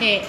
对